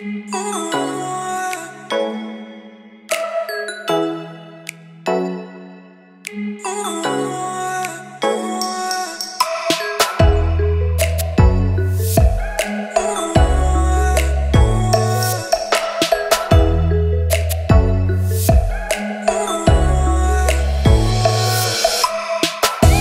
Ooh.